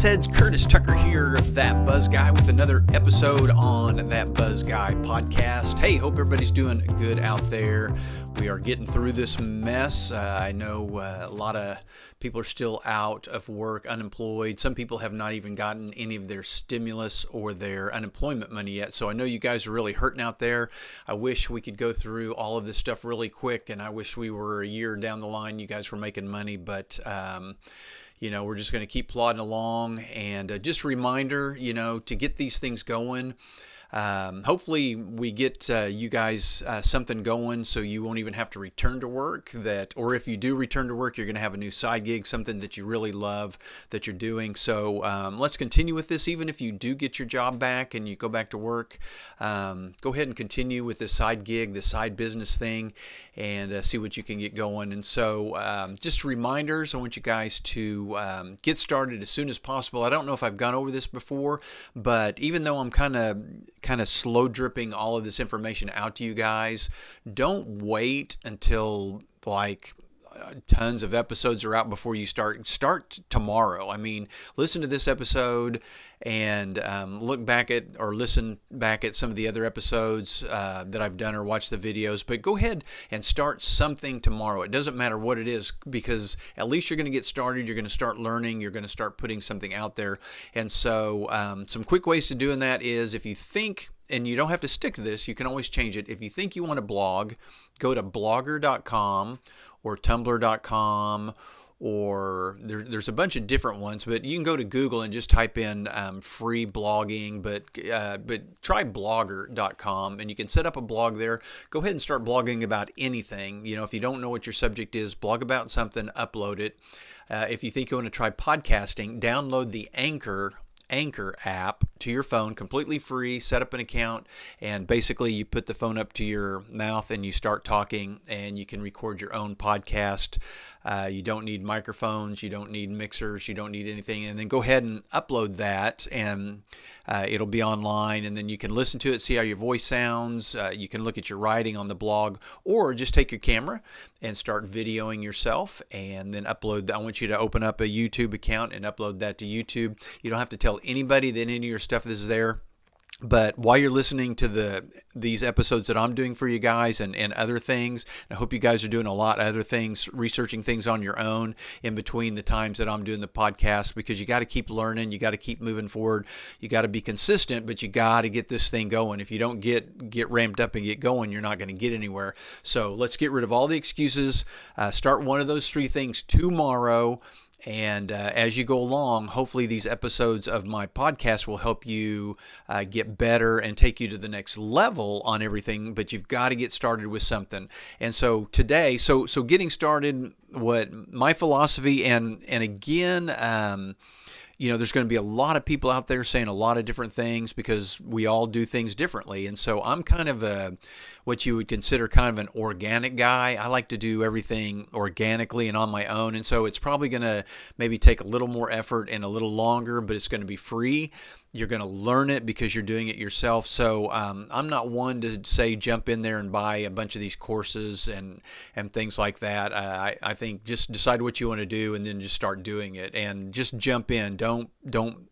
Buzzheads? Curtis Tucker here, that Buzz Guy, with another episode on that Buzz Guy podcast. Hey, hope everybody's doing good out there. We are getting through this mess. Uh, I know uh, a lot of people are still out of work, unemployed. Some people have not even gotten any of their stimulus or their unemployment money yet. So I know you guys are really hurting out there. I wish we could go through all of this stuff really quick, and I wish we were a year down the line, you guys were making money, but. Um, you know, we're just going to keep plodding along. And uh, just a reminder, you know, to get these things going. Um, hopefully, we get uh, you guys uh, something going so you won't even have to return to work. That, or if you do return to work, you're going to have a new side gig, something that you really love that you're doing. So um, let's continue with this. Even if you do get your job back and you go back to work, um, go ahead and continue with this side gig, this side business thing, and uh, see what you can get going. And so, um, just reminders. I want you guys to um, get started as soon as possible. I don't know if I've gone over this before, but even though I'm kind of kind of slow dripping all of this information out to you guys. Don't wait until like tons of episodes are out before you start. Start tomorrow. I mean, listen to this episode and um, look back at or listen back at some of the other episodes uh, that I've done or watch the videos. But go ahead and start something tomorrow. It doesn't matter what it is because at least you're going to get started. You're going to start learning. You're going to start putting something out there. And so, um, some quick ways to doing that is if you think and you don't have to stick to this, you can always change it. If you think you want to blog, go to blogger.com or tumblr.com or there, there's a bunch of different ones, but you can go to Google and just type in um, free blogging, but uh, but try blogger.com and you can set up a blog there. Go ahead and start blogging about anything. You know, if you don't know what your subject is, blog about something, upload it. Uh, if you think you want to try podcasting, download the Anchor Anchor app to your phone, completely free. Set up an account, and basically you put the phone up to your mouth and you start talking, and you can record your own podcast. Uh, you don't need microphones, you don't need mixers, you don't need anything, and then go ahead and upload that, and uh, it'll be online, and then you can listen to it, see how your voice sounds. Uh, you can look at your writing on the blog, or just take your camera and start videoing yourself, and then upload. That. I want you to open up a YouTube account and upload that to YouTube. You don't have to tell anybody that any of your stuff is there but while you're listening to the these episodes that I'm doing for you guys and, and other things, I hope you guys are doing a lot of other things, researching things on your own in between the times that I'm doing the podcast because you got to keep learning, you got to keep moving forward, you got to be consistent, but you got to get this thing going. If you don't get get ramped up and get going, you're not going to get anywhere. So let's get rid of all the excuses. Uh, start one of those three things tomorrow and uh, as you go along, hopefully these episodes of my podcast will help you uh, get better and take you to the next level on everything. But you've got to get started with something. And so today, so so getting started, what my philosophy, and and again. Um, you know, there's going to be a lot of people out there saying a lot of different things because we all do things differently. And so I'm kind of a, what you would consider kind of an organic guy. I like to do everything organically and on my own. And so it's probably going to maybe take a little more effort and a little longer, but it's going to be free. You're going to learn it because you're doing it yourself. So um, I'm not one to say jump in there and buy a bunch of these courses and and things like that. Uh, I, I think just decide what you want to do and then just start doing it and just jump in. Don't don't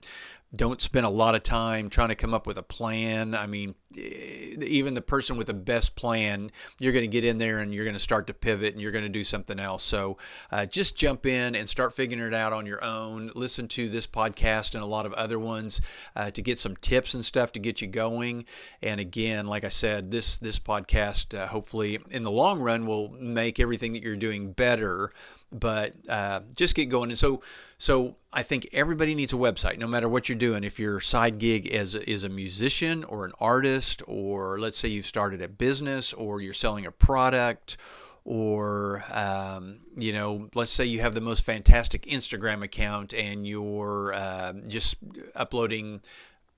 don't spend a lot of time trying to come up with a plan. I mean, even the person with the best plan, you're going to get in there and you're going to start to pivot and you're going to do something else. So uh, just jump in and start figuring it out on your own. Listen to this podcast and a lot of other ones uh, to get some tips and stuff to get you going. And again, like I said, this this podcast uh, hopefully in the long run will make everything that you're doing better but uh, just get going. And so, so I think everybody needs a website, no matter what you're doing. If your side gig is is a musician or an artist, or let's say you've started a business, or you're selling a product, or um, you know, let's say you have the most fantastic Instagram account and you're uh, just uploading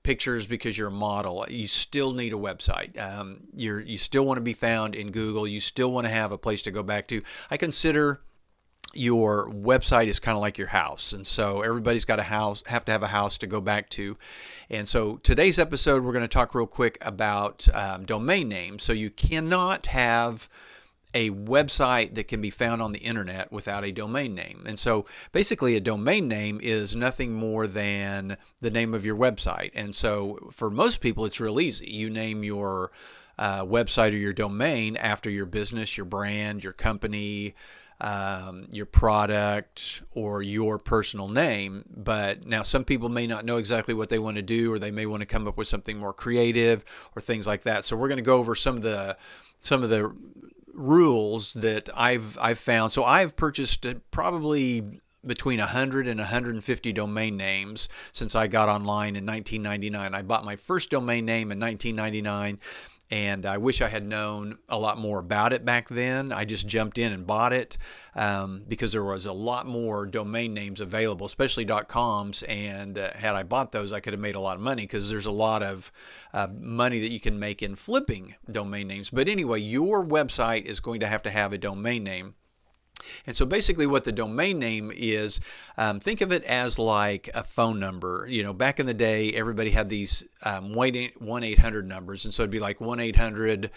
pictures because you're a model. You still need a website. Um, you're you still want to be found in Google. You still want to have a place to go back to. I consider your website is kind of like your house and so everybody's got a house have to have a house to go back to and so today's episode we're going to talk real quick about um, domain names so you cannot have a website that can be found on the internet without a domain name. And so basically, a domain name is nothing more than the name of your website. And so for most people, it's real easy. You name your uh, website or your domain after your business, your brand, your company, um, your product or your personal name. But now some people may not know exactly what they want to do, or they may want to come up with something more creative or things like that. So we're going to go over some of the some of the rules that I've I've found. So I've purchased probably between 100 and 150 domain names since I got online in 1999. I bought my first domain name in 1999 and I wish I had known a lot more about it back then. I just jumped in and bought it um, because there was a lot more domain names available, especially dot .coms. And uh, had I bought those, I could have made a lot of money because there's a lot of uh, money that you can make in flipping domain names. But anyway, your website is going to have to have a domain name. And so basically, what the domain name is, um, think of it as like a phone number. You know, back in the day, everybody had these um, 1 800 numbers. And so it'd be like 1 800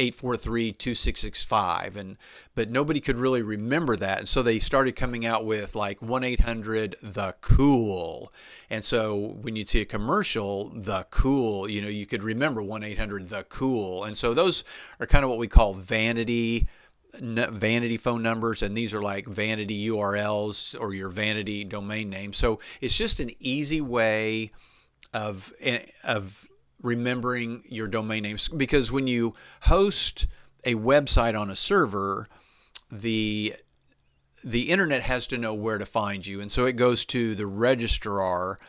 843 2665 and but nobody could really remember that and so they started coming out with like 1-800 the cool and so when you'd see a commercial the cool you know you could remember 1-800 the cool and so those are kind of what we call vanity vanity phone numbers and these are like vanity URLs or your vanity domain name. So it's just an easy way of eh, of remembering your domain names because when you host a website on a server, the the internet has to know where to find you and so it goes to the registrar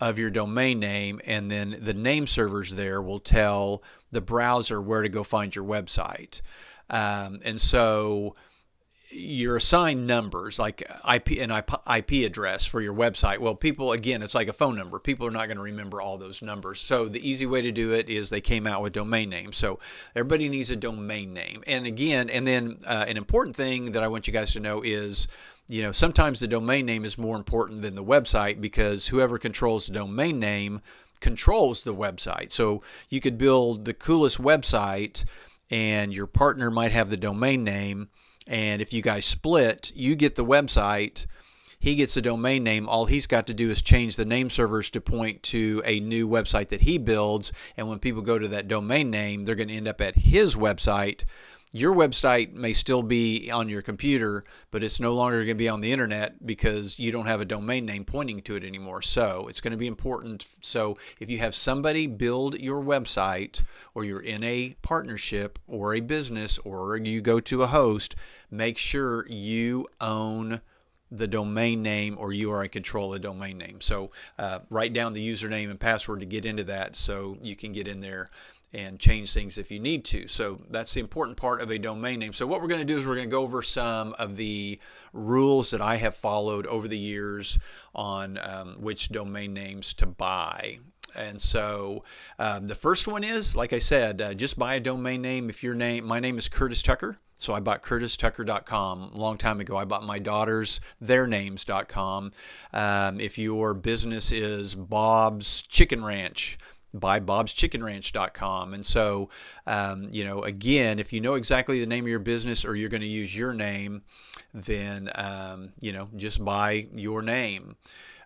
of your domain name and then the name servers there will tell the browser where to go find your website. Um, and so you're assigned numbers like IP and IP address for your website. Well, people again, it's like a phone number. People are not going to remember all those numbers. So the easy way to do it is they came out with domain names. So everybody needs a domain name. And again, and then uh, an important thing that I want you guys to know is you know, sometimes the domain name is more important than the website because whoever controls the domain name controls the website. So you could build the coolest website and your partner might have the domain name. And if you guys split, you get the website, he gets the domain name. All he's got to do is change the name servers to point to a new website that he builds. And when people go to that domain name, they're going to end up at his website your website may still be on your computer, but it's no longer going to be on the internet because you don't have a domain name pointing to it anymore. So it's going to be important. So if you have somebody build your website, or you're in a partnership or a business, or you go to a host, make sure you own the domain name or you are in control of the domain name. So uh, write down the username and password to get into that so you can get in there and change things if you need to. So that's the important part of a domain name. So what we're going to do is we're going to go over some of the rules that I have followed over the years on um, which domain names to buy. And so um, the first one is, like I said, uh, just buy a domain name. If your name, my name is Curtis Tucker. So I bought curtistucker.com a long time ago. I bought my daughter's theirnames.com. Um, if your business is Bob's Chicken Ranch, buy bobschickenranch.com. And so, um, you know, again, if you know exactly the name of your business or you're going to use your name, then, um, you know, just buy your name.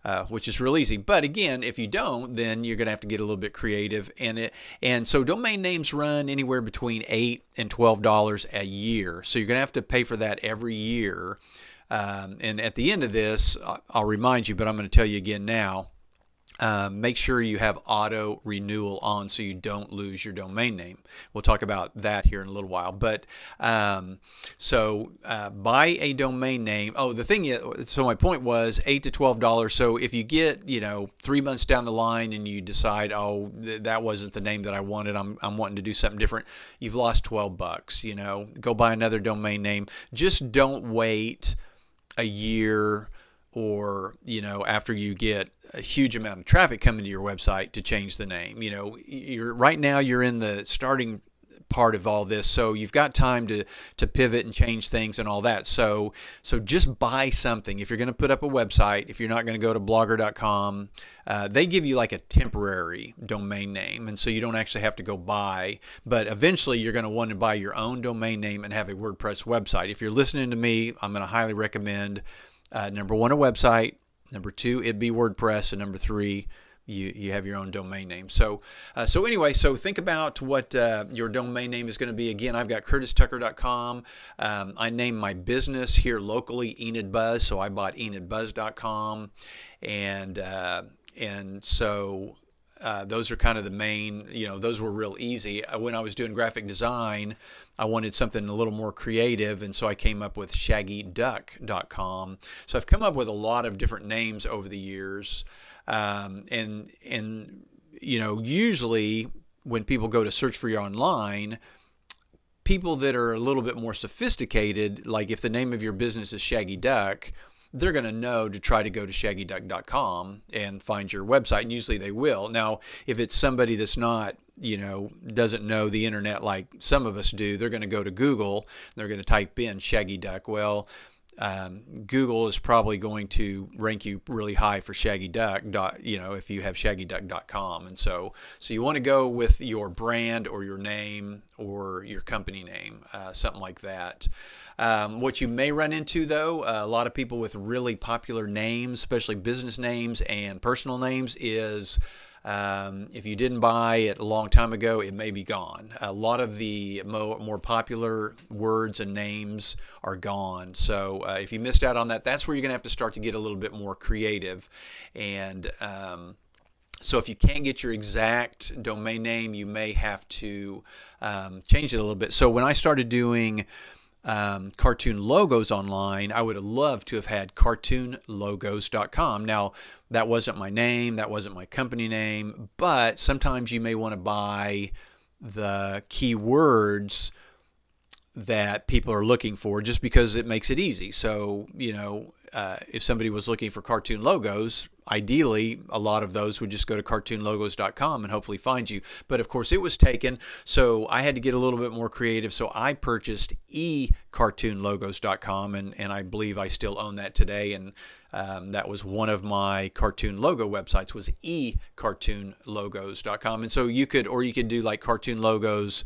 Uh, which is real easy. But again, if you don't, then you're going to have to get a little bit creative. And it and so domain names run anywhere between eight and twelve dollars a year. So you're going to have to pay for that every year. Um, and at the end of this, I'll remind you, but I'm going to tell you again now. Um, make sure you have auto renewal on so you don't lose your domain name. We'll talk about that here in a little while. But um, so uh, buy a domain name. Oh, the thing is, so my point was eight to twelve dollars. So if you get you know three months down the line and you decide, oh, th that wasn't the name that I wanted. I'm I'm wanting to do something different. You've lost twelve bucks. You know, go buy another domain name. Just don't wait a year or you know after you get a huge amount of traffic coming to your website to change the name you know you're right now you're in the starting part of all this. So you've got time to to pivot and change things and all that. So so just buy something. If you're going to put up a website, if you're not going to go to blogger.com, uh, they give you like a temporary domain name, and so you don't actually have to go buy. But eventually, you're going to want to buy your own domain name and have a WordPress website. If you're listening to me, I'm going to highly recommend uh, number one, a website. Number two, it'd be WordPress, and number three, you, you have your own domain name. So uh, so anyway, so think about what uh, your domain name is going to be. Again, I've got curtistucker.com. Um, I named my business here locally Enid Buzz, so I bought enidbuzz.com, and uh, and so uh, those are kind of the main, you know, those were real easy. Uh, when I was doing graphic design, I wanted something a little more creative, and so I came up with shaggyduck.com. So I've come up with a lot of different names over the years, um, and and you know, usually when people go to search for you online, people that are a little bit more sophisticated, like if the name of your business is Shaggy Duck, they're going to know to try to go to shaggyduck.com and find your website and usually they will. Now if it's somebody that's not you know doesn't know the internet like some of us do they're going to go to google they're going to type in shaggy duck. Well um, Google is probably going to rank you really high for Shaggy Duck. Dot, you know, if you have ShaggyDuck.com, and so so you want to go with your brand or your name or your company name, uh, something like that. Um, what you may run into, though, uh, a lot of people with really popular names, especially business names and personal names, is um, if you didn't buy it a long time ago, it may be gone. A lot of the more, more popular words and names are gone. So uh, if you missed out on that, that's where you're going to have to start to get a little bit more creative. And um, so if you can't get your exact domain name, you may have to um, change it a little bit. So when I started doing um, cartoon logos online, I would have loved to have had cartoonlogos.com. Now, that wasn't my name, that wasn't my company name, but sometimes you may want to buy the keywords that people are looking for just because it makes it easy. So, you know, uh, if somebody was looking for cartoon logos, ideally a lot of those would just go to cartoonlogos.com and hopefully find you. But of course, it was taken, so I had to get a little bit more creative. So I purchased ecartoonlogos.com, and and I believe I still own that today. And um, that was one of my cartoon logo websites was ecartoonlogos.com. And so you could, or you could do like cartoon logos.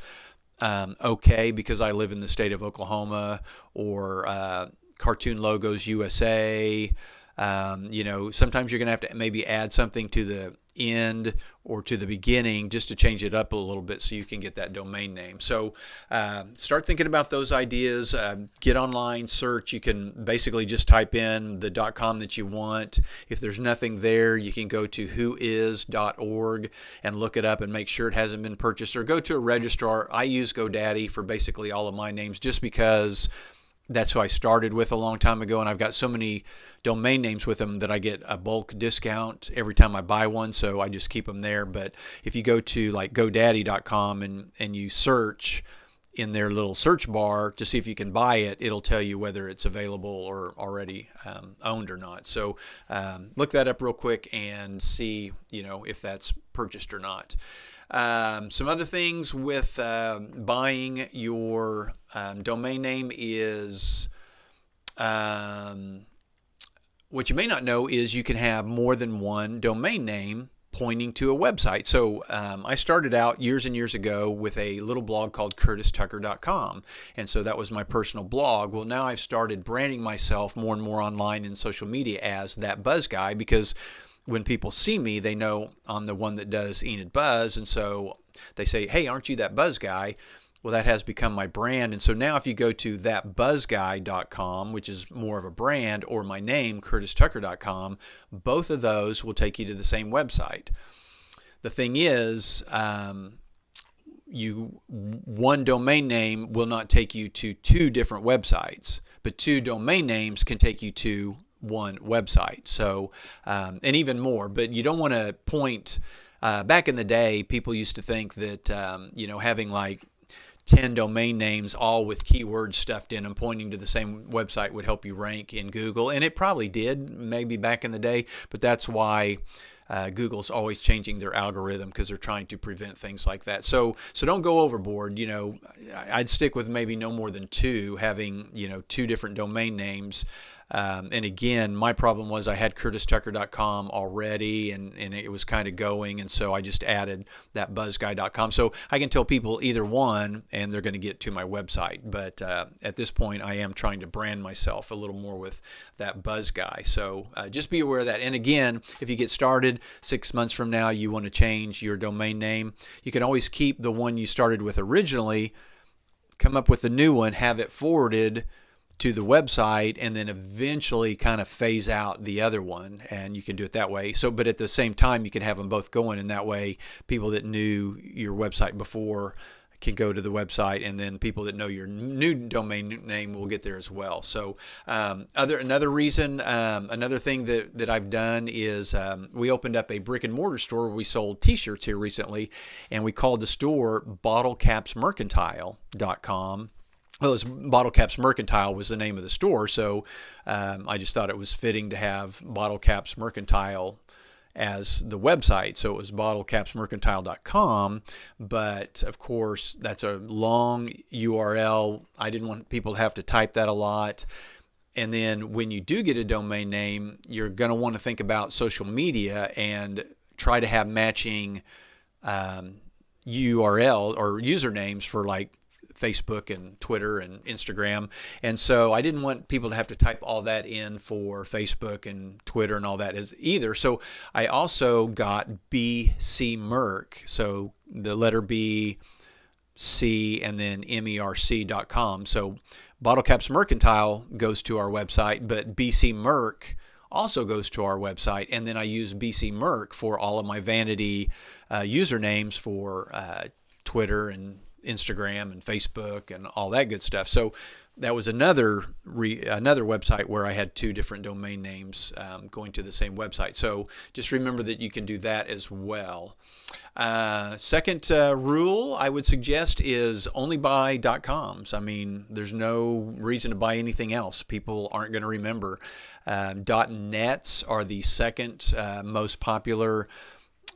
Um, okay, because I live in the state of Oklahoma, or uh, Cartoon Logos USA. Um, you know, sometimes you're going to have to maybe add something to the end or to the beginning just to change it up a little bit so you can get that domain name. So uh, start thinking about those ideas. Uh, get online, search. You can basically just type in the .com that you want. If there's nothing there, you can go to whois.org and look it up and make sure it hasn't been purchased or go to a registrar. I use GoDaddy for basically all of my names just because that's who I started with a long time ago, and I've got so many domain names with them that I get a bulk discount every time I buy one, so I just keep them there. But if you go to like GoDaddy.com and and you search in their little search bar to see if you can buy it, it'll tell you whether it's available or already um, owned or not. So um, look that up real quick and see you know if that's purchased or not. Um, some other things with uh, buying your um, domain name is um, what you may not know is you can have more than one domain name pointing to a website. So um, I started out years and years ago with a little blog called curtistucker.com. And so that was my personal blog. Well, now I've started branding myself more and more online in social media as that buzz guy because when people see me, they know I'm the one that does Enid Buzz. And so they say, hey, aren't you that buzz guy? Well, that has become my brand. And so now if you go to thatbuzzguy.com, which is more of a brand, or my name, curtistucker.com, both of those will take you to the same website. The thing is, um, you one domain name will not take you to two different websites, but two domain names can take you to one website. So, um, and even more, but you don't want to point. Uh, back in the day, people used to think that, um, you know, having like 10 domain names all with keywords stuffed in them pointing to the same website would help you rank in Google. And it probably did, maybe back in the day, but that's why uh, Google's always changing their algorithm because they're trying to prevent things like that. So so don't go overboard. You know, I'd stick with maybe no more than two, having you know two different domain names. Um, and again, my problem was I had curtistucker.com already and, and it was kind of going. And so I just added that buzzguy.com. So I can tell people either one and they're going to get to my website. But uh, at this point, I am trying to brand myself a little more with that buzz guy. So uh, just be aware of that. And again, if you get started six months from now, you want to change your domain name, you can always keep the one you started with originally, come up with a new one, have it forwarded to the website and then eventually kind of phase out the other one and you can do it that way. So but at the same time you can have them both going and that way. People that knew your website before can go to the website and then people that know your new domain name will get there as well. So um, other another reason um, another thing that, that I've done is um, we opened up a brick and mortar store we sold t-shirts here recently and we called the store bottlecapsmercantile.com well, it's Bottle Caps Mercantile was the name of the store, so um, I just thought it was fitting to have Bottle Caps Mercantile as the website. So it was bottlecapsmercantile.com, but of course that's a long URL. I didn't want people to have to type that a lot. And then when you do get a domain name, you're going to want to think about social media and try to have matching um, URL or usernames for like Facebook and Twitter and Instagram. And so I didn't want people to have to type all that in for Facebook and Twitter and all that either. So I also got BC Merc. So the letter B, C, and then MERC.com. So Bottle Caps Mercantile goes to our website, but BC Merc also goes to our website. And then I use BC Merc for all of my vanity uh, usernames for uh, Twitter and Instagram and Facebook and all that good stuff. So that was another re, another website where I had two different domain names um, going to the same website. So just remember that you can do that as well. Uh, second uh, rule I would suggest is only buy .coms. I mean, there's no reason to buy anything else. People aren't going to remember. Uh, .nets are the second uh, most popular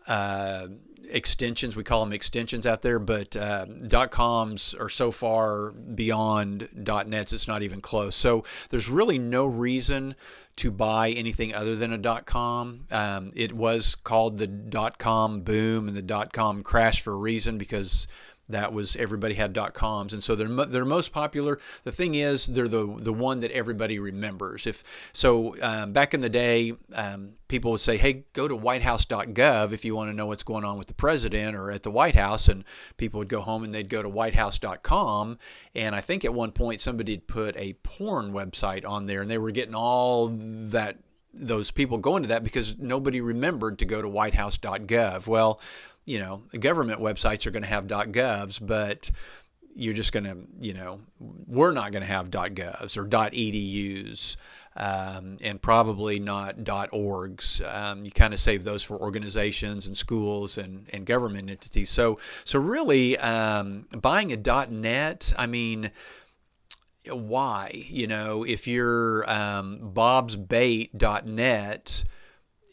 uh, extensions. We call them extensions out there, but uh, .coms are so far beyond .nets. It's not even close. So there's really no reason to buy anything other than a .com. Um, it was called the .com boom and the .com crash for a reason because that was everybody had dot coms. And so they're they're most popular. The thing is they're the the one that everybody remembers. If so um, back in the day um, people would say hey go to whitehouse.gov if you want to know what's going on with the president or at the white house. And people would go home and they'd go to whitehouse.com and i think at one point somebody had put a porn website on there and they were getting all that those people going to that because nobody remembered to go to whitehouse.gov well you know, government websites are going to have .govs, but you're just going to, you know, we're not going to have .govs or .edus. Um, and probably not .orgs. Um, you kind of save those for organizations and schools and, and government entities. So so really, um, buying a .net, I mean, why? You know, if you're um, bobsbait.net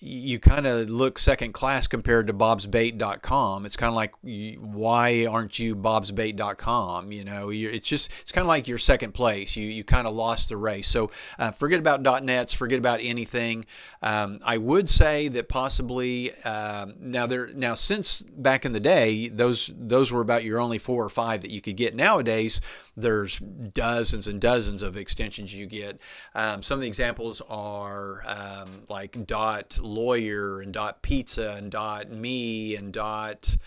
you kind of look second class compared to bobsbait.com. It's kind of like, why aren't you bobsbait.com? You know, it's just, it's kind of like your second place. You, you kind of lost the race. So uh, forget about .nets, forget about anything. Um, I would say that possibly uh, now there, now since back in the day, those, those were about your only four or five that you could get. Nowadays, there's dozens and dozens of extensions you get. Um, some of the examples are um, like dot lawyer and dot pizza and dot me and dot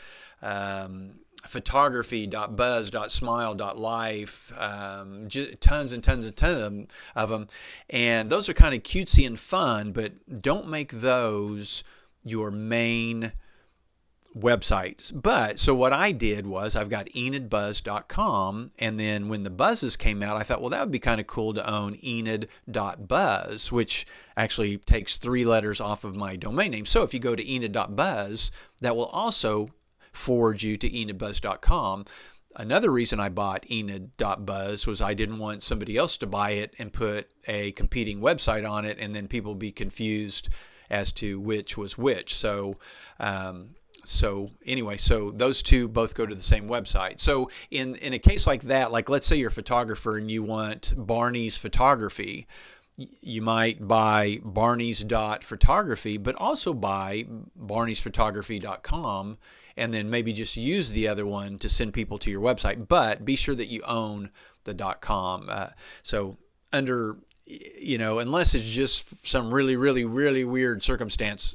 um, photography dot buzz dot smile dot life um, tons and tons and tons of them, of them and those are kind of cutesy and fun but don't make those your main websites. But so what I did was I've got enidbuzz.com and then when the buzzes came out, I thought, well, that would be kind of cool to own enid.buzz, which actually takes three letters off of my domain name. So if you go to enid.buzz, that will also forward you to enidbuzz.com. Another reason I bought enid.buzz was I didn't want somebody else to buy it and put a competing website on it and then people be confused as to which was which. So, um, so anyway, so those two both go to the same website. So in in a case like that, like let's say you're a photographer and you want Barney's photography, you might buy barneys.photography, but also buy barneysphotography.com and then maybe just use the other one to send people to your website. But be sure that you own the dot .com. Uh, so under you know, unless it's just some really, really, really weird circumstance,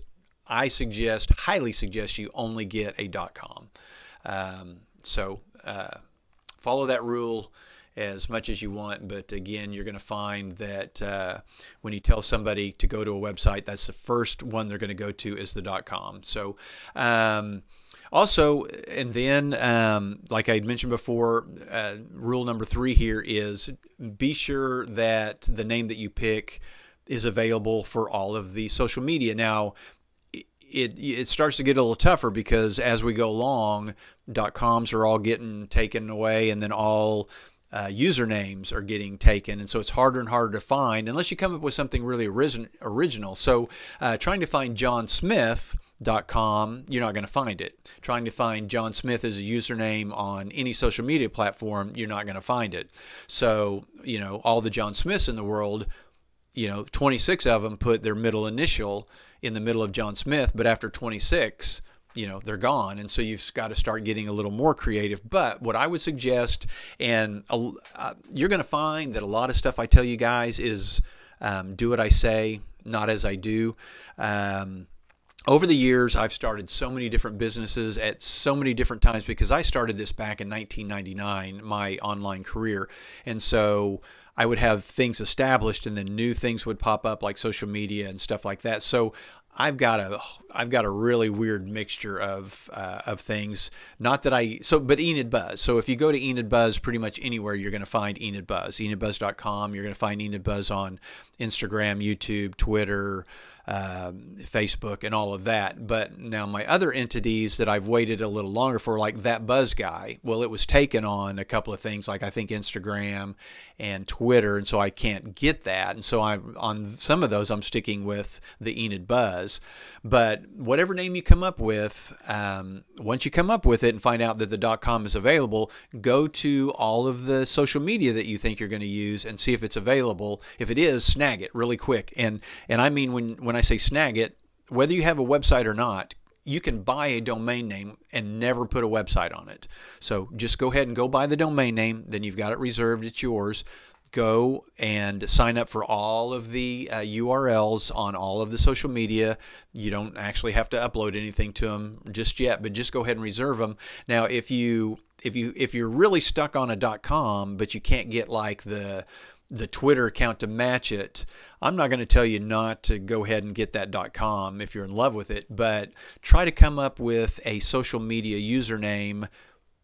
I suggest, highly suggest you only get a .com. Um, so uh, follow that rule as much as you want, but again, you're going to find that uh, when you tell somebody to go to a website, that's the first one they're going to go to is the .com. So um, also, and then, um, like I mentioned before, uh, rule number three here is be sure that the name that you pick is available for all of the social media. Now, it, it starts to get a little tougher because as we go along, dot coms are all getting taken away, and then all uh, usernames are getting taken, and so it's harder and harder to find unless you come up with something really origin- original. So, uh, trying to find John Smith com, you're not going to find it. Trying to find John Smith as a username on any social media platform, you're not going to find it. So, you know, all the John Smiths in the world, you know, 26 of them put their middle initial in the middle of John Smith, but after 26, you know, they're gone. And so you've got to start getting a little more creative. But what I would suggest, and uh, you're going to find that a lot of stuff I tell you guys is um, do what I say, not as I do. Um, over the years, I've started so many different businesses at so many different times because I started this back in 1999, my online career. And so I would have things established and then new things would pop up like social media and stuff like that. So I've got a I've got a really weird mixture of uh, of things. Not that I so, but Enid Buzz. So if you go to Enid Buzz, pretty much anywhere you're going to find Enid Buzz. EnidBuzz.com. You're going to find Enid Buzz on Instagram, YouTube, Twitter, um, Facebook, and all of that. But now my other entities that I've waited a little longer for, like that Buzz guy, well, it was taken on a couple of things, like I think Instagram and Twitter, and so I can't get that. And so I'm on some of those, I'm sticking with the Enid Buzz. But whatever name you come up with, um, once you come up with it and find out that the .com is available, go to all of the social media that you think you're going to use and see if it's available. If it is, snag it really quick. And and I mean when when I say snag it, whether you have a website or not, you can buy a domain name and never put a website on it. So just go ahead and go buy the domain name, then you've got it reserved, it's yours go and sign up for all of the uh, URLs on all of the social media. You don't actually have to upload anything to them just yet, but just go ahead and reserve them. Now, if you if you if you're really stuck on a .com, but you can't get like the the Twitter account to match it, I'm not going to tell you not to go ahead and get that .com if you're in love with it, but try to come up with a social media username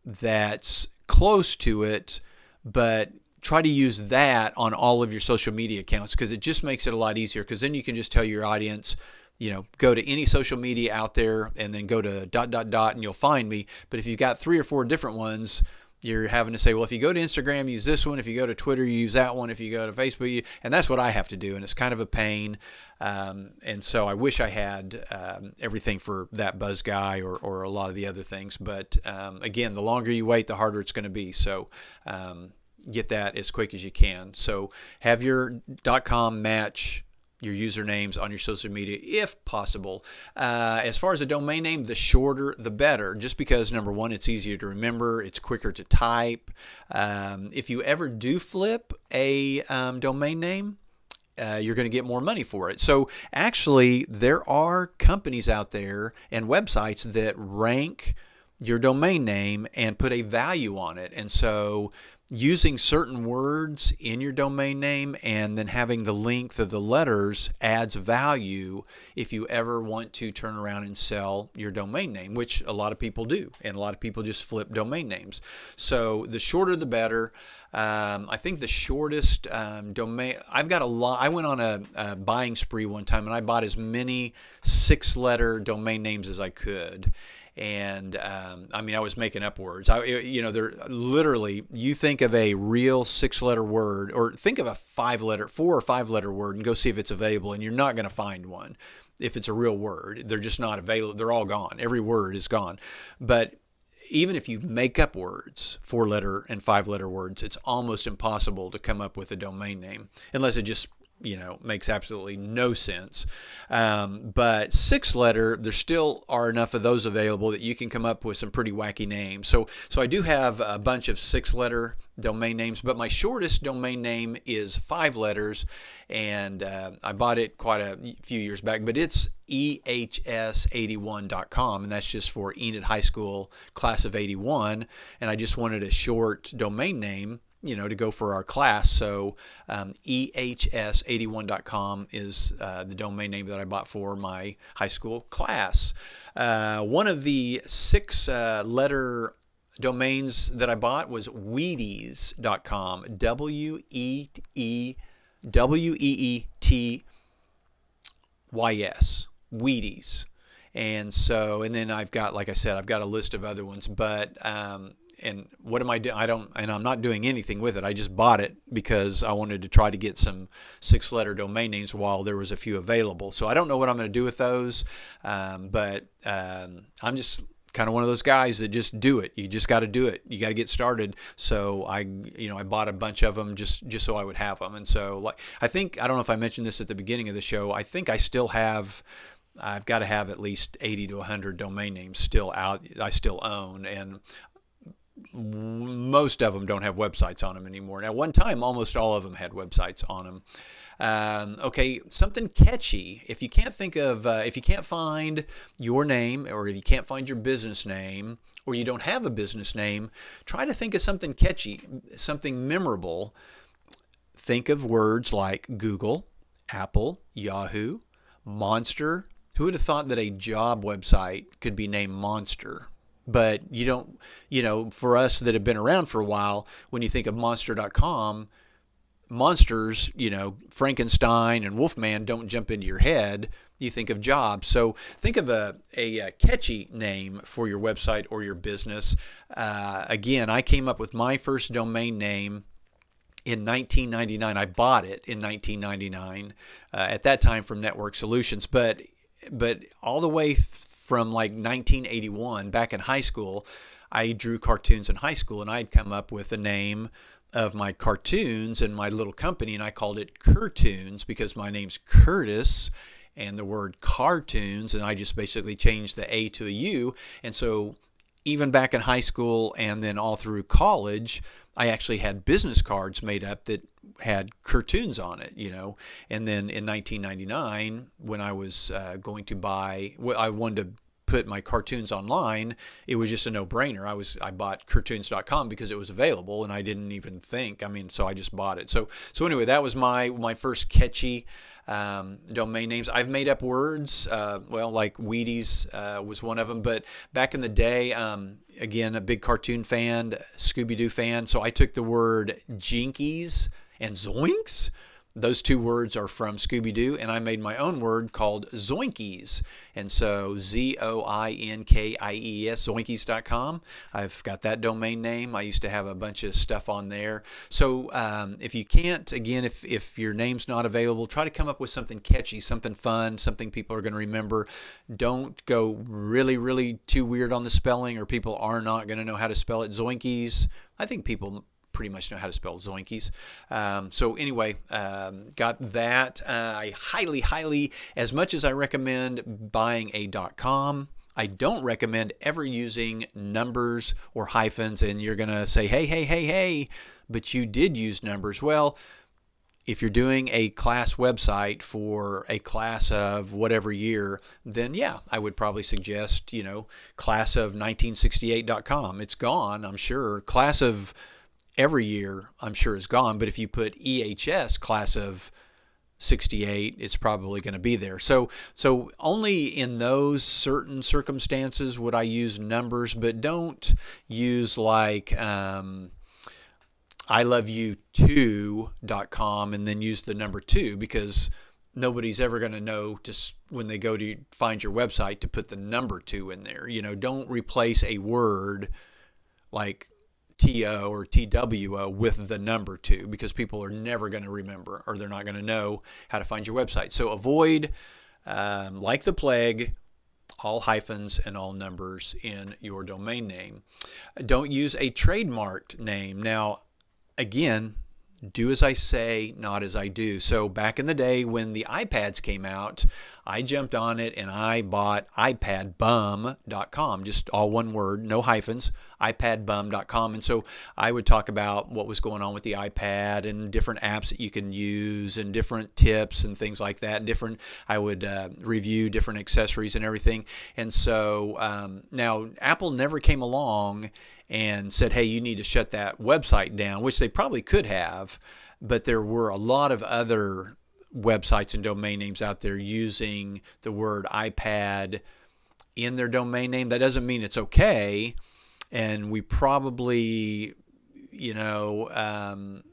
that's close to it, but try to use that on all of your social media accounts because it just makes it a lot easier because then you can just tell your audience you know go to any social media out there and then go to dot dot dot and you'll find me. But if you've got three or four different ones you're having to say well if you go to instagram use this one. If you go to twitter use that one. If you go to facebook you, and that's what i have to do and it's kind of a pain. Um, and so i wish i had um, everything for that buzz guy or, or a lot of the other things. But um, again the longer you wait the harder it's going to be. So um, get that as quick as you can. So have your dot .com match your usernames on your social media if possible. Uh, as far as a domain name, the shorter the better, just because number one, it's easier to remember, it's quicker to type. Um, if you ever do flip a um, domain name, uh, you're going to get more money for it. So actually, there are companies out there and websites that rank your domain name and put a value on it. And so using certain words in your domain name and then having the length of the letters adds value if you ever want to turn around and sell your domain name, which a lot of people do. And a lot of people just flip domain names. So the shorter the better. Um, I think the shortest um, domain, I've got a lot. I went on a, a buying spree one time and I bought as many six letter domain names as I could and um, I mean I was making up words. I you know they're literally you think of a real six letter word or think of a five letter four or five letter word and go see if it's available and you're not going to find one. if it's a real word. They're just not available. They're all gone. Every word is gone. But even if you make up words, four letter and five letter words, it's almost impossible to come up with a domain name unless it just you know makes absolutely no sense. Um, but six letter there still are enough of those available that you can come up with some pretty wacky names. So so i do have a bunch of six letter domain names but my shortest domain name is five letters. And uh, i bought it quite a few years back but it's ehs81.com and that's just for enid high school class of 81 and i just wanted a short domain name you know, to go for our class. So um, ehs81.com is uh, the domain name that I bought for my high school class. Uh, one of the six uh, letter domains that I bought was Weetys.com. W E E W E E T Y S. Weetys. And so, and then I've got, like I said, I've got a list of other ones, but um, and what am I doing? I don't, and I'm not doing anything with it. I just bought it because I wanted to try to get some six letter domain names while there was a few available. So I don't know what I'm going to do with those, um, but um, I'm just kind of one of those guys that just do it. You just got to do it. You got to get started. So I, you know, I bought a bunch of them just just so I would have them. And so like I think I don't know if I mentioned this at the beginning of the show. I think I still have. I've got to have at least 80 to 100 domain names still out. I still own, and most of them don't have websites on them anymore. Now, one time, almost all of them had websites on them. Um, okay, something catchy. If you can't think of, uh, if you can't find your name, or if you can't find your business name, or you don't have a business name, try to think of something catchy, something memorable. Think of words like Google, Apple, Yahoo, Monster. Who would have thought that a job website could be named Monster? But you don't you know for us that have been around for a while when you think of monster.com monsters you know frankenstein and wolfman don't jump into your head. You think of jobs. So think of a, a, a catchy name for your website or your business. Uh, again i came up with my first domain name in 1999 i bought it in 1999 uh, at that time from network solutions. But but all the way from like 1981 back in high school. I drew cartoons in high school and I'd come up with a name of my cartoons and my little company and I called it Curtoons because my name's Curtis and the word cartoons and I just basically changed the A to a U and so even back in high school and then all through college I actually had business cards made up that had cartoons on it, you know. And then in 1999, when I was uh, going to buy, I wanted to put my cartoons online, it was just a no-brainer. I was I bought curtoons.com because it was available and I didn't even think. I mean, so I just bought it. So so anyway, that was my my first catchy um, domain names. I've made up words. Uh, well, like Weetys uh, was one of them. But back in the day, um, again, a big cartoon fan, Scooby Doo fan. So I took the word jinkies and zoinks those two words are from Scooby Doo, and I made my own word called Zoinkies. And so Z O I N K I E S, zoinkies.com. I've got that domain name. I used to have a bunch of stuff on there. So um, if you can't, again, if, if your name's not available, try to come up with something catchy, something fun, something people are going to remember. Don't go really, really too weird on the spelling, or people are not going to know how to spell it. Zoinkies. I think people pretty much know how to spell Zoinkies. Um, so anyway, um, got that. Uh, I highly, highly, as much as I recommend buying a .com, I don't recommend ever using numbers or hyphens. And you're going to say, hey, hey, hey, hey, but you did use numbers. Well, if you're doing a class website for a class of whatever year, then yeah, I would probably suggest, you know, class of 1968.com. It's gone, I'm sure. Class of every year, I'm sure is gone. But if you put EHS class of 68, it's probably going to be there. So, so only in those certain circumstances would I use numbers, but don't use like um, I love you 2.com and then use the number two because nobody's ever going to know just when they go to find your website to put the number two in there. You know, don't replace a word like TO or TWO with the number two because people are never going to remember or they're not going to know how to find your website. So avoid um, like the plague, all hyphens and all numbers in your domain name. Don't use a trademarked name. Now, again, do as I say, not as I do. So back in the day when the iPads came out, I jumped on it and I bought iPadBum.com, just all one word, no hyphens, iPadBum.com. And so I would talk about what was going on with the iPad and different apps that you can use and different tips and things like that. Different, I would uh, review different accessories and everything. And so um, now Apple never came along and said, hey, you need to shut that website down, which they probably could have, but there were a lot of other websites and domain names out there using the word iPad in their domain name. That doesn't mean it's okay. And we probably, you know, um,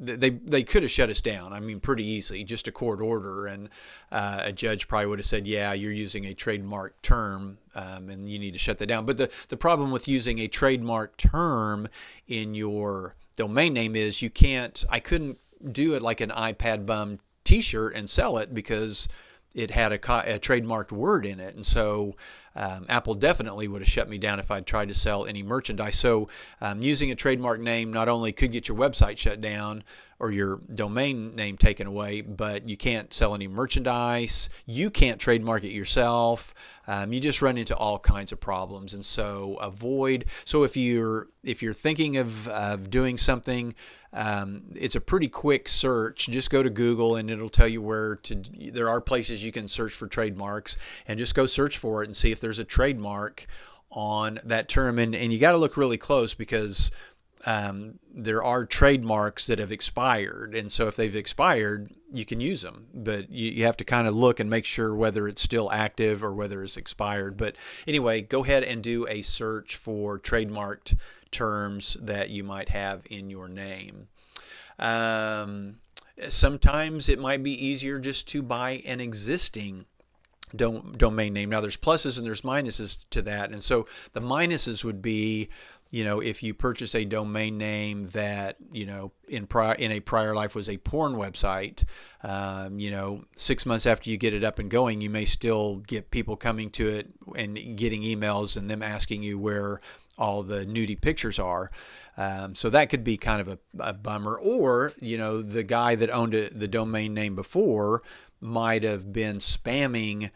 they they could have shut us down. I mean, pretty easily, just a court order, and uh, a judge probably would have said, "Yeah, you're using a trademark term, um, and you need to shut that down." But the the problem with using a trademark term in your domain name is you can't. I couldn't do it like an iPad bum T-shirt and sell it because it had a, a trademarked word in it, and so um, Apple definitely would have shut me down if I'd tried to sell any merchandise. So um, using a trademark name not only could get your website shut down or your domain name taken away, but you can't sell any merchandise. You can't trademark it yourself. Um, you just run into all kinds of problems, and so avoid. So if you're if you're thinking of, of doing something um, it's a pretty quick search. Just go to Google and it'll tell you where to. There are places you can search for trademarks and just go search for it and see if there's a trademark on that term. And, and you got to look really close because um, there are trademarks that have expired. And so if they've expired, you can use them. But you, you have to kind of look and make sure whether it's still active or whether it's expired. But anyway, go ahead and do a search for trademarked terms that you might have in your name. Um, sometimes it might be easier just to buy an existing domain name. Now there's pluses and there's minuses to that. And so the minuses would be you know, if you purchase a domain name that you know in prior in a prior life was a porn website, um, you know, six months after you get it up and going, you may still get people coming to it and getting emails and them asking you where all the nudie pictures are. Um, so that could be kind of a, a, bummer. Or, you know, the guy that owned a, the domain name before might have been spamming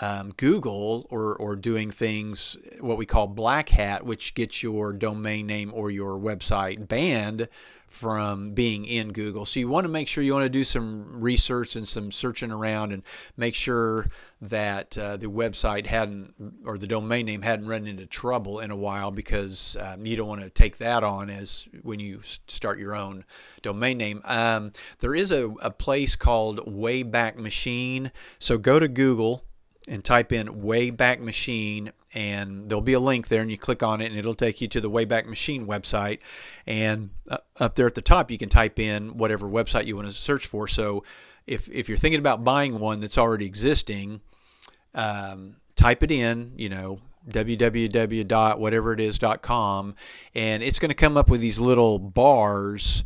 um, Google or, or doing things, what we call black hat, which gets your domain name or your website banned from being in Google. So you want to make sure you want to do some research and some searching around and make sure that uh, the website hadn't or the domain name hadn't run into trouble in a while because um, you don't want to take that on as when you start your own domain name. Um, there is a, a place called Wayback Machine. So go to Google and type in Wayback Machine and there'll be a link there and you click on it and it'll take you to the Wayback Machine website. And uh, up there at the top you can type in whatever website you want to search for. So if, if you're thinking about buying one that's already existing um, type it in you know www.whateverit is.com and it's going to come up with these little bars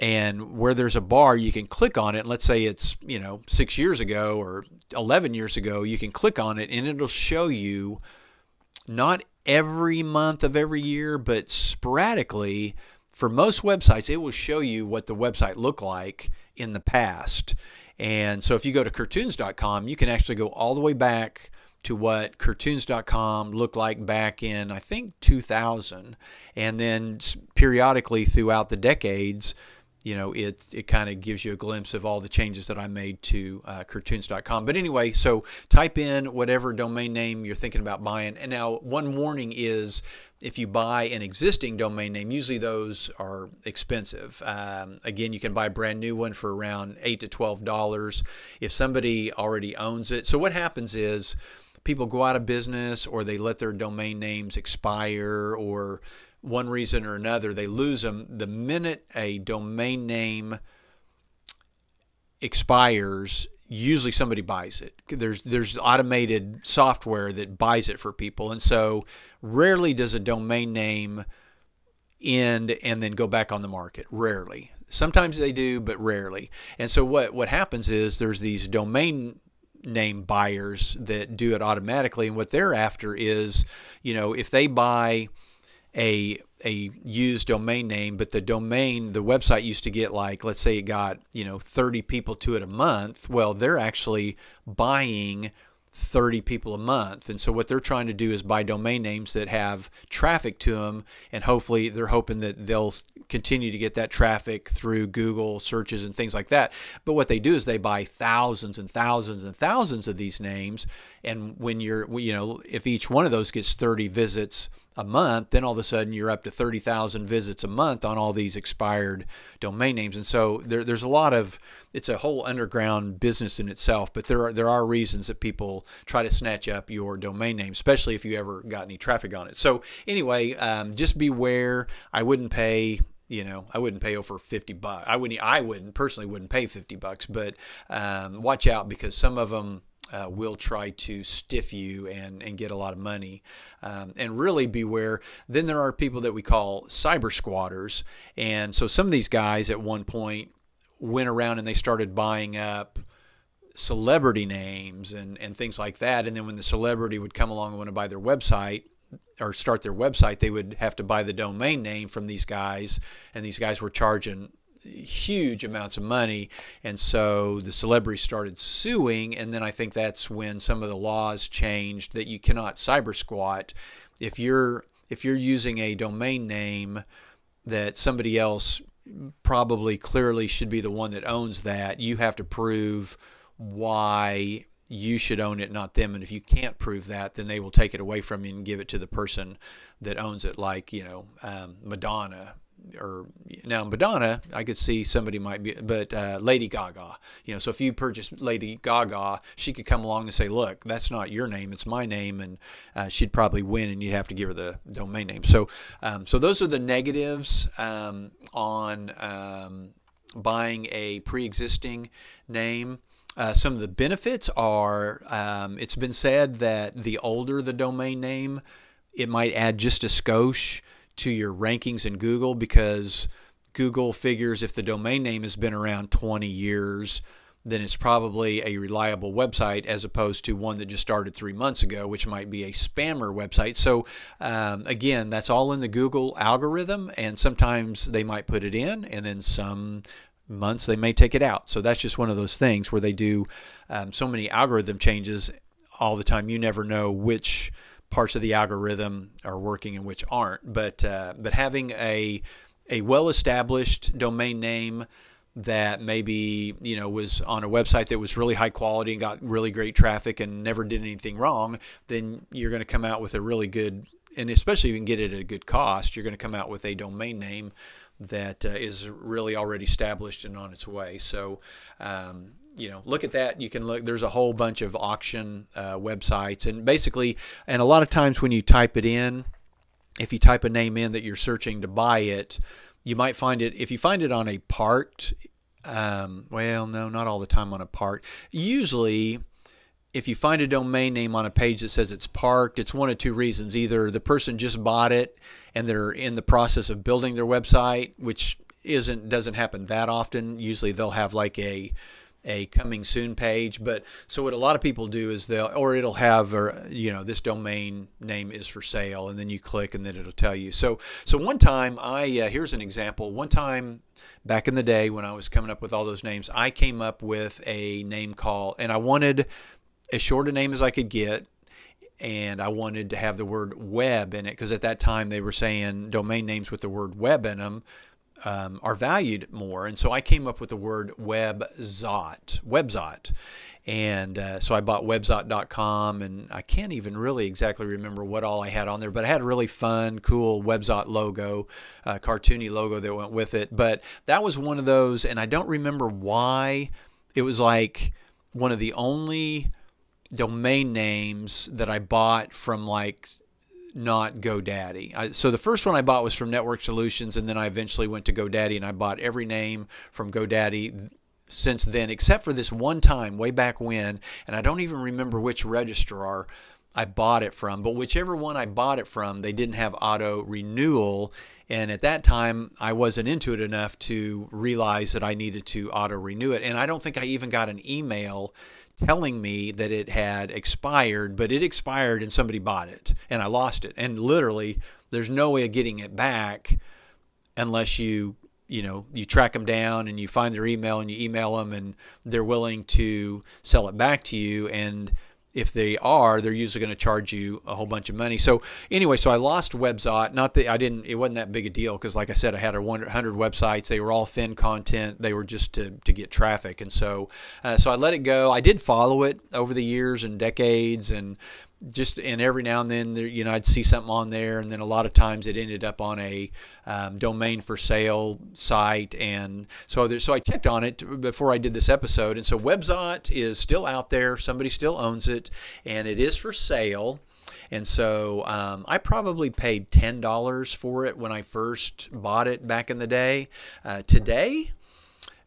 and where there's a bar you can click on it. And let's say it's you know six years ago or 11 years ago you can click on it and it'll show you not every month of every year but sporadically for most websites it will show you what the website looked like in the past. And so if you go to curtoons.com you can actually go all the way back to what curtoons.com looked like back in i think 2000 and then periodically throughout the decades you know, it, it kind of gives you a glimpse of all the changes that I made to uh, curtoons.com. But anyway, so type in whatever domain name you're thinking about buying. And now, one warning is if you buy an existing domain name, usually those are expensive. Um, again, you can buy a brand new one for around eight to twelve dollars. If somebody already owns it, so what happens is people go out of business or they let their domain names expire or one reason or another, they lose them. The minute a domain name expires, usually somebody buys it. There's there's automated software that buys it for people, and so rarely does a domain name end and then go back on the market. Rarely. Sometimes they do, but rarely. And so what what happens is there's these domain name buyers that do it automatically. And what they're after is, you know, if they buy a a used domain name, but the domain, the website used to get like, let's say it got, you know, 30 people to it a month. Well, they're actually buying 30 people a month. And so what they're trying to do is buy domain names that have traffic to them. And hopefully they're hoping that they'll continue to get that traffic through Google searches and things like that. But what they do is they buy thousands and thousands and thousands of these names. And when you're, you know, if each one of those gets 30 visits, a month, then all of a sudden you're up to 30,000 visits a month on all these expired domain names. And so there, there's a lot of, it's a whole underground business in itself, but there are, there are reasons that people try to snatch up your domain name, especially if you ever got any traffic on it. So anyway, um, just beware. I wouldn't pay, you know, I wouldn't pay over 50 bucks. I wouldn't, I wouldn't personally wouldn't pay 50 bucks, but um, watch out because some of them, uh, will try to stiff you and, and get a lot of money. Um, and really beware. Then there are people that we call cyber squatters. And so some of these guys at one point went around and they started buying up celebrity names and, and things like that. And then when the celebrity would come along and want to buy their website, or start their website, they would have to buy the domain name from these guys, and these guys were charging huge amounts of money. And so the celebrities started suing. And then I think that's when some of the laws changed that you cannot cyber squat. If you're if you're using a domain name that somebody else probably clearly should be the one that owns that, you have to prove why you should own it, not them. And if you can't prove that, then they will take it away from you and give it to the person that owns it, like, you know, um, Madonna or now in Madonna, I could see somebody might be, but uh, Lady Gaga, you know, so if you purchase Lady Gaga, she could come along and say, look, that's not your name, it's my name, and uh, she'd probably win, and you'd have to give her the domain name. So, um, so those are the negatives um, on um, buying a pre-existing name. Uh, some of the benefits are um, it's been said that the older the domain name, it might add just a skosh to your rankings in Google because Google figures if the domain name has been around 20 years, then it's probably a reliable website as opposed to one that just started three months ago, which might be a spammer website. So, um, again, that's all in the Google algorithm, and sometimes they might put it in, and then some months they may take it out. So, that's just one of those things where they do um, so many algorithm changes all the time, you never know which parts of the algorithm are working and which aren't. But uh, but having a a well-established domain name that maybe you know was on a website that was really high quality and got really great traffic and never did anything wrong, then you're going to come out with a really good and especially if you can get it at a good cost, you're going to come out with a domain name that uh, is really already established and on its way. So um, you know look at that. You can look there's a whole bunch of auction uh, websites. And basically and a lot of times when you type it in if you type a name in that you're searching to buy it you might find it if you find it on a part um, well no not all the time on a part. Usually if you find a domain name on a page that says it's parked it's one of two reasons. Either the person just bought it and they're in the process of building their website which isn't doesn't happen that often. Usually they'll have like a a coming soon page. But so what a lot of people do is they'll, or it'll have, or, you know, this domain name is for sale, and then you click, and then it'll tell you. So, so one time, I uh, here's an example. One time back in the day when I was coming up with all those names, I came up with a name call, and I wanted as short a name as I could get. And I wanted to have the word web in it because at that time they were saying domain names with the word web in them um, are valued more. And so I came up with the word WebZot, WebZot. And uh, so I bought webzot.com, and I can't even really exactly remember what all I had on there, but I had a really fun, cool WebZot logo, uh, cartoony logo that went with it. But that was one of those, and I don't remember why. It was like one of the only domain names that I bought from like not GoDaddy. I, so the first one I bought was from Network Solutions, and then I eventually went to GoDaddy, and I bought every name from GoDaddy since then, except for this one time way back when, and I don't even remember which registrar I bought it from, but whichever one I bought it from, they didn't have auto renewal, And at that time, I wasn't into it enough to realize that I needed to auto renew it. And I don't think I even got an email telling me that it had expired, but it expired and somebody bought it and I lost it. And literally, there's no way of getting it back unless you you know you track them down and you find their email and you email them and they're willing to sell it back to you and if they are, they're usually going to charge you a whole bunch of money. So anyway, so I lost Webzot. Not that I didn't, it wasn't that big a deal because, like I said, I had a 100 websites. They were all thin content. They were just to, to get traffic, and so uh, so I let it go. I did follow it over the years and decades, and just and every now and then there, you know I'd see something on there and then a lot of times it ended up on a um, domain for sale site and so there, so I checked on it before I did this episode and so Webzot is still out there somebody still owns it and it is for sale and so um, I probably paid $10 for it when I first bought it back in the day. Uh, today,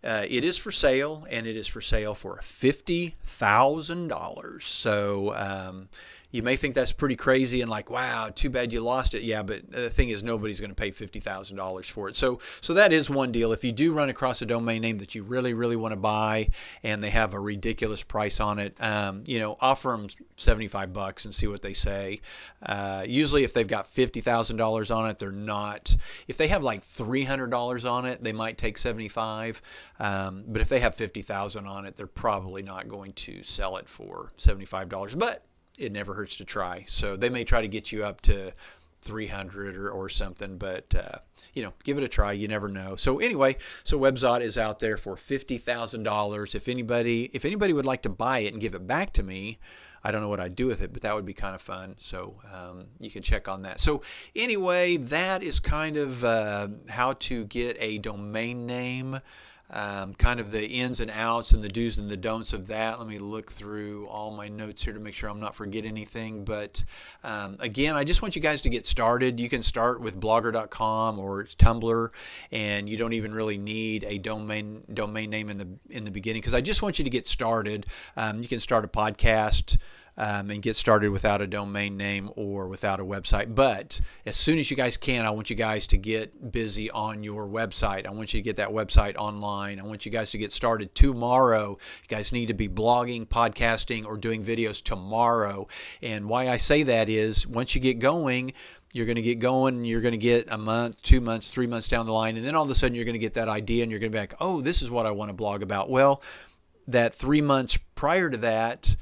uh, it is for sale, and it is for sale for $50,000. So, um, you may think that's pretty crazy and like, wow, too bad you lost it. Yeah, but the thing is, nobody's going to pay fifty thousand dollars for it. So, so that is one deal. If you do run across a domain name that you really, really want to buy, and they have a ridiculous price on it, um, you know, offer them seventy-five bucks and see what they say. Uh, usually, if they've got fifty thousand dollars on it, they're not. If they have like three hundred dollars on it, they might take seventy-five. Um, but if they have fifty thousand on it, they're probably not going to sell it for seventy-five dollars. But it never hurts to try. So they may try to get you up to 300 or, or something, but uh, you know, give it a try. You never know. So anyway, so Webzot is out there for fifty thousand dollars. If anybody, if anybody would like to buy it and give it back to me, I don't know what I'd do with it, but that would be kind of fun. So um, you can check on that. So anyway, that is kind of uh, how to get a domain name um, kind of the ins and outs and the do's and the don'ts of that. Let me look through all my notes here to make sure I'm not forgetting anything. But um, again, I just want you guys to get started. You can start with blogger.com or Tumblr, and you don't even really need a domain domain name in the in the beginning because I just want you to get started. Um, you can start a podcast um, and get started without a domain name or without a website. But as soon as you guys can, I want you guys to get busy on your website. I want you to get that website online. I want you guys to get started tomorrow. You guys need to be blogging, podcasting, or doing videos tomorrow. And why I say that is once you get going, you're going to get going you're going to get a month two months three months down the line and then all of a sudden you're going to get that idea and you're going to be like oh this is what i want to blog about well that three months prior to that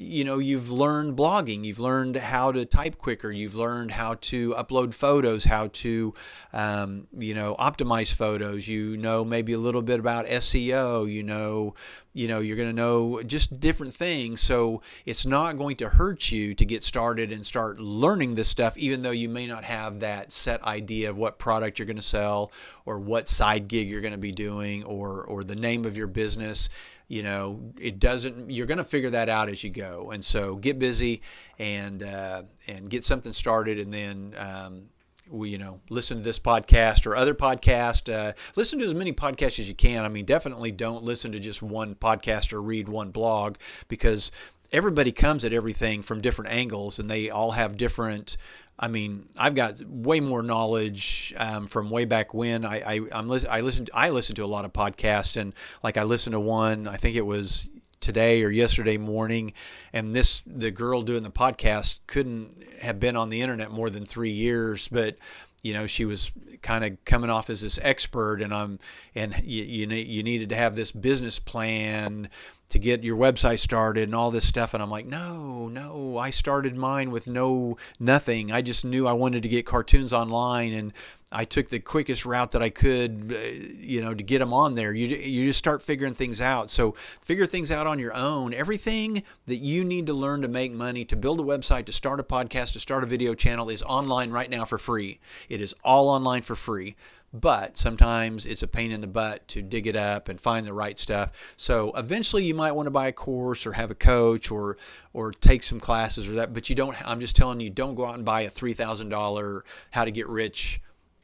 you know you've learned blogging you've learned how to type quicker you've learned how to upload photos how to um, you know optimize photos. You know maybe a little bit about seo you know you know you're going to know just different things. So it's not going to hurt you to get started and start learning this stuff even though you may not have that set idea of what product you're going to sell or what side gig you're going to be doing or or the name of your business. You know it doesn't you're going to figure that out as you go. And so get busy and uh, and get something started and then um, we, you know listen to this podcast or other podcast uh, listen to as many podcasts as you can i mean definitely don't listen to just one podcast or read one blog because everybody comes at everything from different angles and they all have different I mean, I've got way more knowledge um, from way back when. I I, I'm li- I listen I listen to a lot of podcasts, and like I listened to one. I think it was today or yesterday morning, and this the girl doing the podcast couldn't have been on the internet more than three years, but you know she was kind of coming off as this expert and I'm and you, you you needed to have this business plan to get your website started and all this stuff and I'm like no no I started mine with no nothing. I just knew I wanted to get cartoons online and I took the quickest route that I could uh, you know to get them on there. You you just start figuring things out. So figure things out on your own. Everything that you need to learn to make money to build a website to start a podcast to start a video channel is online right now for free. It is all online for free but sometimes it's a pain in the butt to dig it up and find the right stuff. So eventually you might want to buy a course or have a coach or or take some classes or that, but you don't I'm just telling you don't go out and buy a $3,000 how to get rich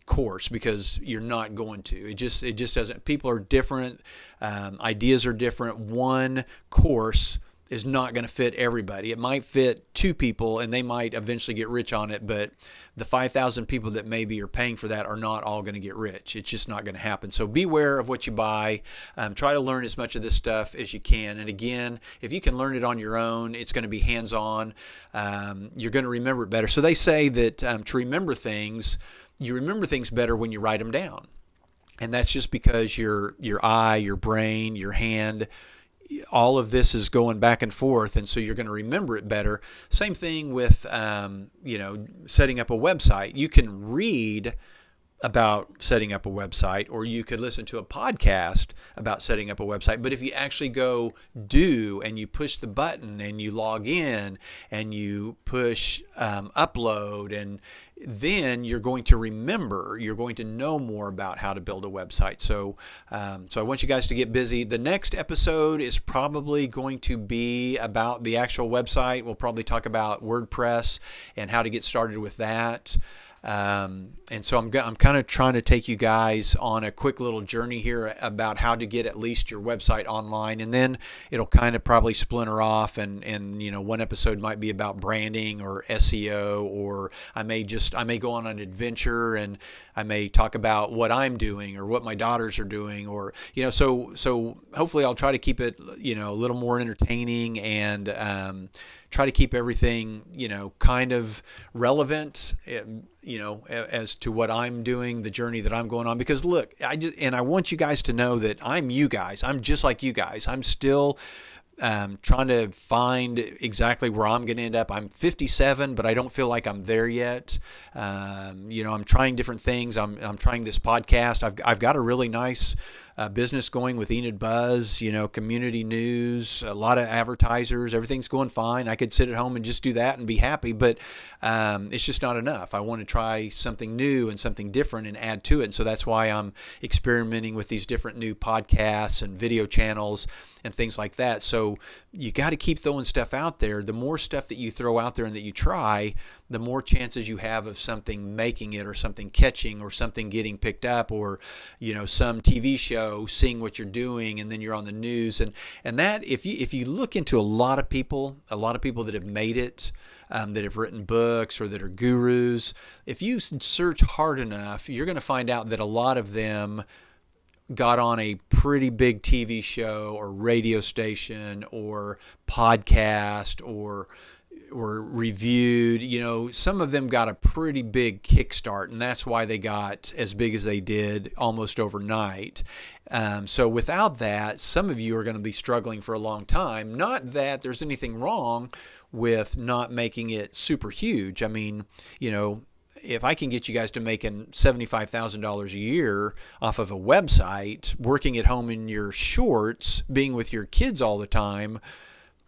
course because you're not going to. It just it just doesn't people are different, um, ideas are different. One course is not going to fit everybody. It might fit two people and they might eventually get rich on it, but the 5,000 people that maybe are paying for that are not all going to get rich. It's just not going to happen. So beware of what you buy. Um, try to learn as much of this stuff as you can. And again, if you can learn it on your own, it's going to be hands on. Um, you're going to remember it better. So they say that um, to remember things, you remember things better when you write them down. And that's just because your your eye, your brain, your hand, all of this is going back and forth, and so you're going to remember it better. Same thing with um, you know setting up a website. You can read about setting up a website, or you could listen to a podcast about setting up a website. But if you actually go do and you push the button and you log in and you push um, upload and then you're going to remember, you're going to know more about how to build a website. So, um, so I want you guys to get busy. The next episode is probably going to be about the actual website. We'll probably talk about WordPress and how to get started with that. Um, and so I'm, I'm kind of trying to take you guys on a quick little journey here about how to get at least your website online. And then it'll kind of probably splinter off and, and, you know, one episode might be about branding or SEO, or I may just, I may go on an adventure and I may talk about what I'm doing or what my daughters are doing or, you know, so, so hopefully I'll try to keep it, you know, a little more entertaining and, um, try to keep everything, you know, kind of relevant, eh, you know, as to what I'm doing, the journey that I'm going on. Because look, I just, and I want you guys to know that I'm you guys. I'm just like you guys. I'm still um, trying to find exactly where I'm going to end up. I'm 57, but I don't feel like I'm there yet. Um, you know, I'm trying different things. I'm, I'm trying this podcast. I've, I've got a really nice uh, business going with Enid Buzz, you know, community news, a lot of advertisers, everything's going fine. I could sit at home and just do that and be happy, but um, it's just not enough. I want to try something new and something different and add to it. And so that's why I'm experimenting with these different new podcasts and video channels and things like that. So you got to keep throwing stuff out there. The more stuff that you throw out there and that you try, the more chances you have of something making it or something catching or something getting picked up or you know some TV show seeing what you're doing and then you're on the news and and that if you if you look into a lot of people a lot of people that have made it um, that have written books or that are gurus if you search hard enough you're going to find out that a lot of them got on a pretty big TV show or radio station or podcast or were reviewed. You know, some of them got a pretty big kickstart, and that's why they got as big as they did almost overnight. Um, so without that, some of you are going to be struggling for a long time. Not that there's anything wrong with not making it super huge. I mean, you know, if I can get you guys to making $75,000 a year off of a website, working at home in your shorts, being with your kids all the time,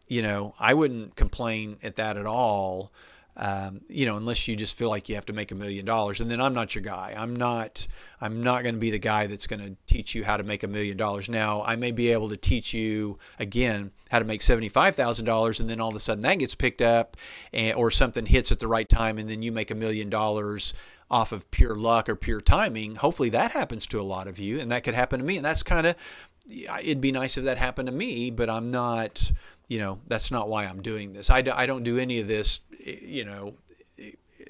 you know, I wouldn't complain at that at all. Um, you know, unless you just feel like you have to make a million dollars, and then I'm not your guy. I'm not. I'm not going to be the guy that's going to teach you how to make a million dollars. Now, I may be able to teach you again how to make seventy-five thousand dollars, and then all of a sudden that gets picked up, and, or something hits at the right time, and then you make a million dollars off of pure luck or pure timing. Hopefully, that happens to a lot of you, and that could happen to me. And that's kind of. It'd be nice if that happened to me, but I'm not you know, that's not why I'm doing this. I, do, I don't do any of this, you know,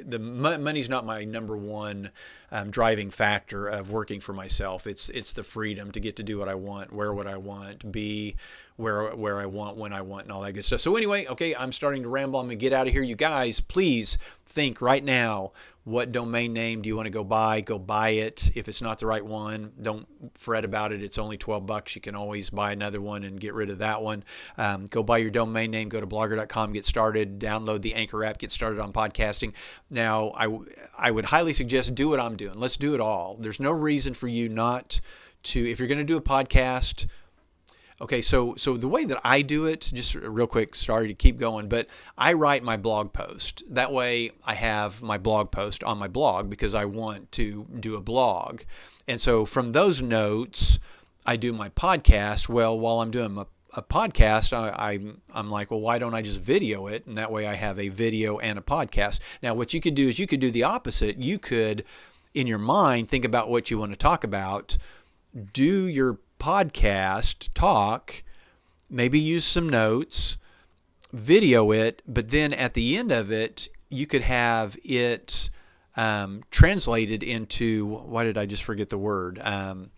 the money's not my number one um, driving factor of working for myself. It's it's the freedom to get to do what I want, wear what I want, be where where I want, when I want, and all that good stuff. So anyway, okay, I'm starting to ramble. I'm gonna get out of here. You guys, please think right now what domain name do you want to go buy? Go buy it. If it's not the right one don't fret about it. It's only 12 bucks. You can always buy another one and get rid of that one. Um, go buy your domain name. Go to blogger.com get started. Download the anchor app get started on podcasting. Now I, I would highly suggest do what i'm doing. Let's do it all. There's no reason for you not to if you're going to do a podcast Okay, so so the way that I do it, just real quick, sorry to keep going, but I write my blog post. That way I have my blog post on my blog because I want to do a blog. And so from those notes, I do my podcast. Well, while I'm doing a podcast, I, am I'm like, well, why don't I just video it? And that way I have a video and a podcast. Now, what you could do is you could do the opposite. You could, in your mind, think about what you want to talk about, do your podcast talk, maybe use some notes, video it, but then at the end of it, you could have it um, translated into why did I just forget the word? Um,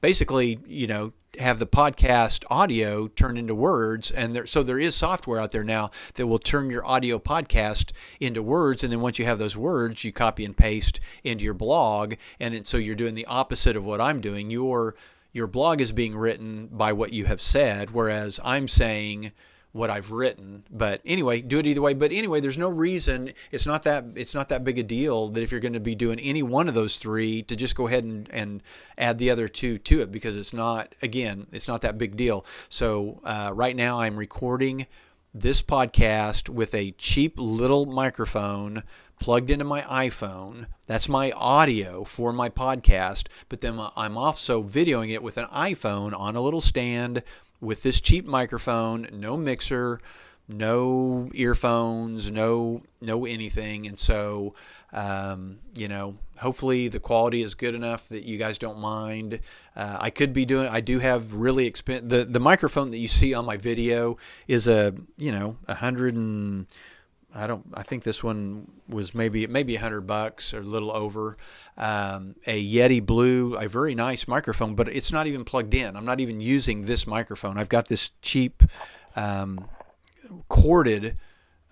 basically, you know, have the podcast audio turned into words and there so there is software out there now that will turn your audio podcast into words and then once you have those words you copy and paste into your blog and so you're doing the opposite of what I'm doing your your blog is being written by what you have said whereas I'm saying what I've written. But anyway, do it either way. But anyway, there's no reason. It's not that it's not that big a deal that if you're going to be doing any one of those three, to just go ahead and, and add the other two to it because it's not again, it's not that big deal. So uh, right now, I'm recording this podcast with a cheap little microphone plugged into my iPhone. That's my audio for my podcast. But then I'm also videoing it with an iPhone on a little stand with this cheap microphone, no mixer, no earphones, no no anything, and so um, you know, hopefully the quality is good enough that you guys don't mind. Uh, I could be doing. I do have really expensive. The the microphone that you see on my video is a you know a hundred and I don't. I think this one was maybe maybe a hundred bucks or a little over. Um, a Yeti Blue, a very nice microphone, but it's not even plugged in. I'm not even using this microphone. I've got this cheap um, corded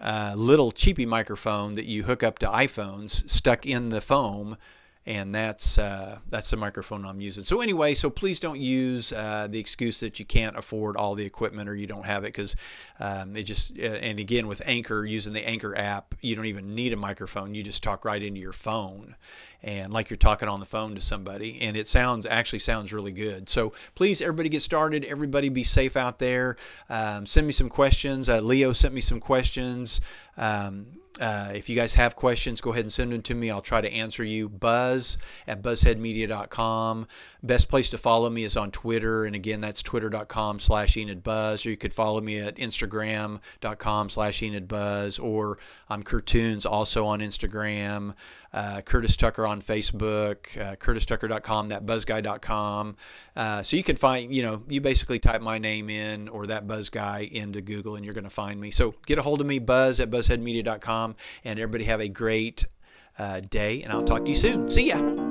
uh, little cheapy microphone that you hook up to iPhones stuck in the foam and that's uh, that's the microphone I'm using. So anyway, so please don't use uh, the excuse that you can't afford all the equipment or you don't have it because um, it just uh, and again with Anchor using the Anchor app, you don't even need a microphone. You just talk right into your phone and like you're talking on the phone to somebody and it sounds actually sounds really good. So please everybody get started. Everybody be safe out there. Um, send me some questions. Uh, leo sent me some questions. Um, uh, if you guys have questions, go ahead and send them to me. I'll try to answer you. Buzz at buzzheadmedia.com. Best place to follow me is on Twitter. And again, that's twitter.com slash enidbuzz. Or you could follow me at instagram.com slash enidbuzz. Or I'm Curtoons also on Instagram. Uh, Curtis Tucker on Facebook, uh, curtistucker.com, thatbuzzguy.com. Uh, so you can find, you know, you basically type my name in or that buzz guy into Google and you're going to find me. So get a hold of me, buzz at buzzheadmedia.com. And everybody have a great uh, day, and I'll talk to you soon. See ya.